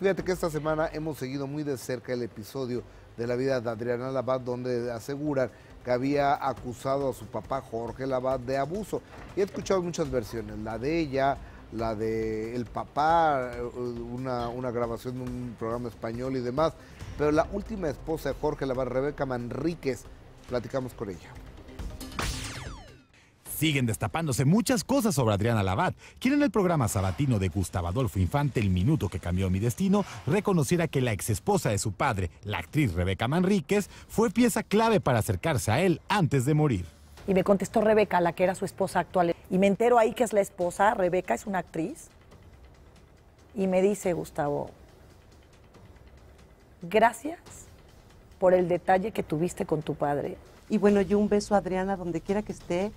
Fíjate que esta semana hemos seguido muy de cerca el episodio de la vida de Adriana Labat, donde aseguran que había acusado a su papá Jorge Labat de abuso. Y he escuchado muchas versiones, la de ella, la de el papá, una, una grabación de un programa español y demás. Pero la última esposa de Jorge Labat, Rebeca Manríquez, platicamos con ella. Siguen destapándose muchas cosas sobre Adriana Labat, quien en el programa sabatino de Gustavo Adolfo Infante, El Minuto que cambió mi destino, reconociera que la exesposa de su padre, la actriz Rebeca Manríquez, fue pieza clave para acercarse a él antes de morir. Y me contestó Rebeca, la que era su esposa actual. Y me entero ahí que es la esposa, Rebeca es una actriz. Y me dice, Gustavo, gracias por el detalle que tuviste con tu padre. Y bueno, yo un beso a Adriana donde quiera que esté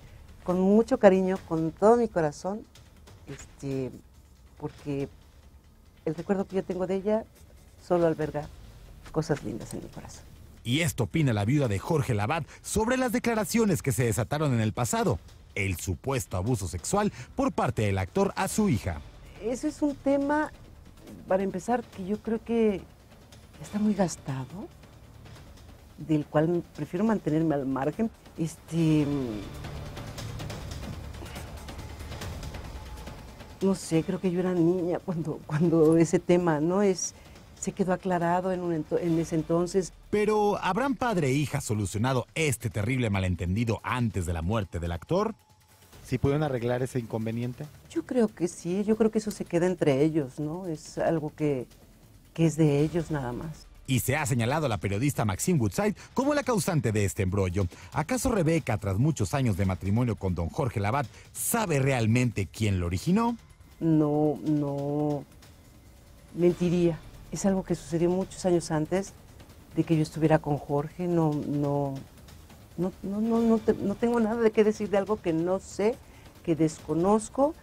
con mucho cariño, con todo mi corazón, este, porque el recuerdo que yo tengo de ella solo alberga cosas lindas en mi corazón. Y esto opina la viuda de Jorge Labat sobre las declaraciones que se desataron en el pasado, el supuesto abuso sexual por parte del actor a su hija. Eso es un tema, para empezar, que yo creo que está muy gastado, del cual prefiero mantenerme al margen. Este, no sé, creo que yo era niña cuando, cuando ese tema, ¿no? Es, se quedó aclarado en, un en ese entonces. Pero, ¿habrán padre e hija solucionado este terrible malentendido antes de la muerte del actor? ¿Sí pudieron arreglar ese inconveniente? Yo creo que sí, yo creo que eso se queda entre ellos, ¿no? Es algo que, que es de ellos nada más. Y se ha señalado a la periodista Maxine Woodside como la causante de este embrollo. ¿Acaso Rebeca, tras muchos años de matrimonio con don Jorge Labat, sabe realmente quién lo originó? No, no mentiría. Es algo que sucedió muchos años antes de que yo estuviera con Jorge. No, no, no, no, no, no, tengo nada de qué decir de algo que no sé, que desconozco.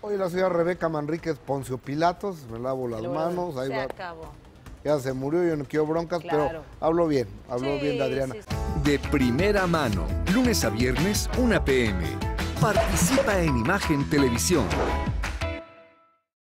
Hoy la señora Rebeca Manríquez Poncio Pilatos, me lavo las manos, ahí se va. acabó. Ya se murió, yo no quiero broncas, pero hablo bien, hablo bien de Adriana. De primera mano, lunes a viernes, 1 pm. Participa en Imagen Televisión.